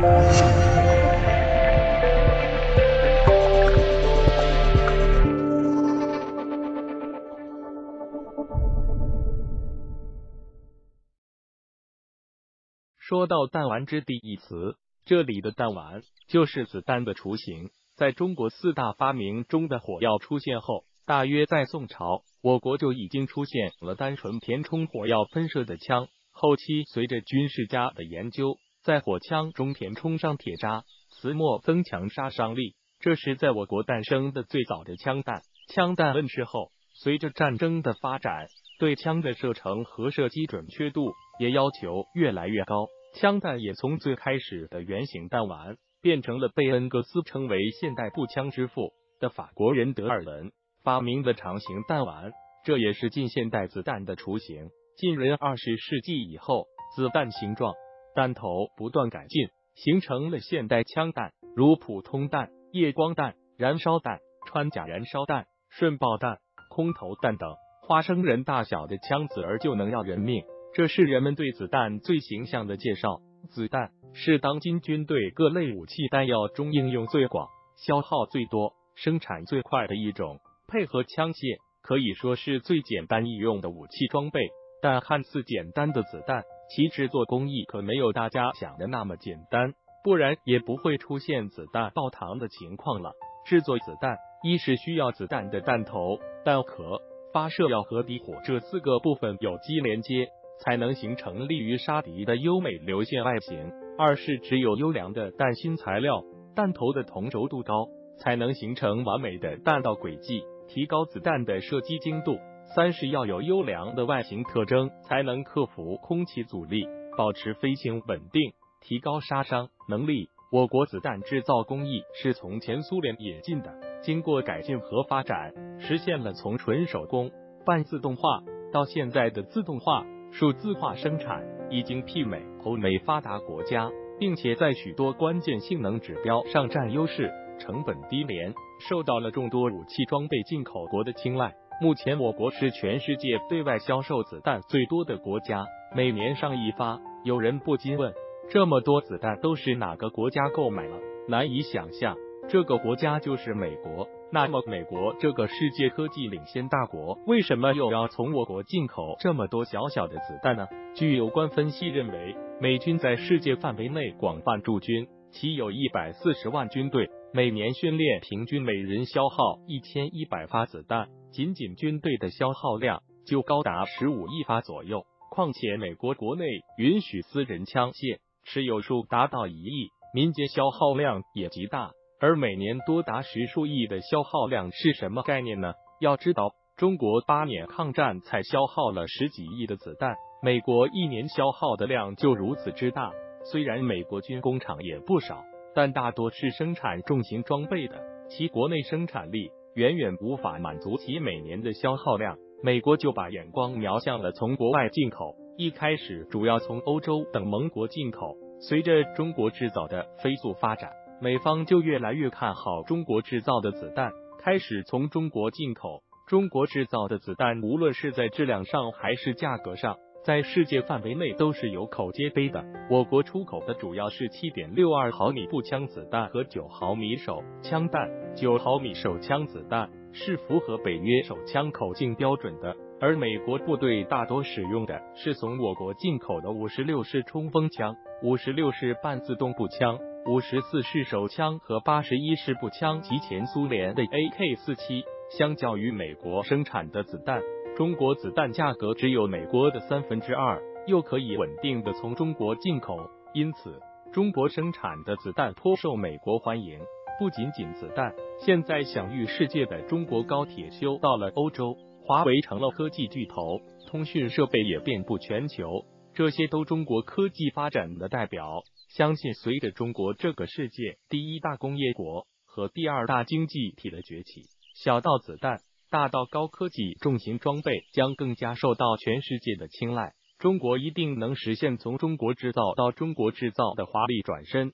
说到弹丸之地一词，这里的弹丸就是子弹的雏形。在中国四大发明中的火药出现后，大约在宋朝，我国就已经出现了单纯填充火药喷射的枪。后期随着军事家的研究，在火枪中填充上铁渣、瓷末，增强杀伤力。这是在我国诞生的最早的枪弹。枪弹问世后，随着战争的发展，对枪的射程和射击准确度也要求越来越高。枪弹也从最开始的圆形弹丸，变成了贝恩格斯称为现代步枪之父的法国人德尔文发明的长形弹丸，这也是近现代子弹的雏形。进入二十世纪以后，子弹形状、弹头不断改进，形成了现代枪弹，如普通弹、夜光弹、燃烧弹、穿甲燃烧弹、顺爆弹、空投弹等。花生仁大小的枪子儿就能要人命。这是人们对子弹最形象的介绍。子弹是当今军队各类武器弹药中应用最广、消耗最多、生产最快的一种。配合枪械，可以说是最简单易用的武器装备。但看似简单的子弹，其制作工艺可没有大家想的那么简单，不然也不会出现子弹爆膛的情况了。制作子弹，一是需要子弹的弹头、弹壳、发射药和底火这四个部分有机连接。才能形成利于杀敌的优美流线外形。二是只有优良的弹芯材料，弹头的同轴度高，才能形成完美的弹道轨迹，提高子弹的射击精度。三是要有优良的外形特征，才能克服空气阻力，保持飞行稳定，提高杀伤能力。我国子弹制造工艺是从前苏联引进的，经过改进和发展，实现了从纯手工、半自动化到现在的自动化。数字化生产已经媲美欧美发达国家，并且在许多关键性能指标上占优势，成本低廉，受到了众多武器装备进口国的青睐。目前，我国是全世界对外销售子弹最多的国家，每年上亿发。有人不禁问：这么多子弹都是哪个国家购买了？难以想象，这个国家就是美国。那么，美国这个世界科技领先大国，为什么又要从我国进口这么多小小的子弹呢？据有关分析认为，美军在世界范围内广泛驻军，其有一百四十万军队，每年训练平均每人消耗一千一百发子弹，仅仅军队的消耗量就高达十五亿发左右。况且，美国国内允许私人枪械持有数达到一亿，民间消耗量也极大。而每年多达十数亿的消耗量是什么概念呢？要知道，中国八年抗战才消耗了十几亿的子弹，美国一年消耗的量就如此之大。虽然美国军工厂也不少，但大多是生产重型装备的，其国内生产力远远无法满足其每年的消耗量。美国就把眼光瞄向了从国外进口，一开始主要从欧洲等盟国进口，随着中国制造的飞速发展。美方就越来越看好中国制造的子弹，开始从中国进口。中国制造的子弹，无论是在质量上还是价格上，在世界范围内都是有口皆碑的。我国出口的主要是七点六二毫米步枪子弹和九毫米手枪弹。九毫米手枪子弹是符合北约手枪口径标准的，而美国部队大多使用的是从我国进口的五十六式冲锋枪、五十六式半自动步枪。五十四式手枪和八十一式步枪及前苏联的 AK 四七，相较于美国生产的子弹，中国子弹价格只有美国的三分之二，又可以稳定的从中国进口，因此中国生产的子弹颇受美国欢迎。不仅仅子弹，现在享誉世界的中国高铁修到了欧洲，华为成了科技巨头，通讯设备也遍布全球，这些都中国科技发展的代表。相信随着中国这个世界第一大工业国和第二大经济体的崛起，小到子弹，大到高科技重型装备将更加受到全世界的青睐。中国一定能实现从中国制造到中国制造的华丽转身。